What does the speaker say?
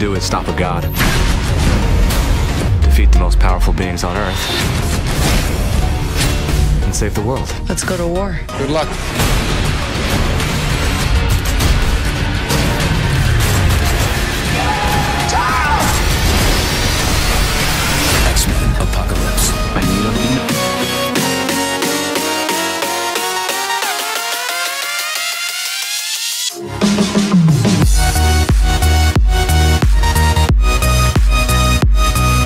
do is stop a god. Defeat the most powerful beings on Earth. And save the world. Let's go to war. Good luck.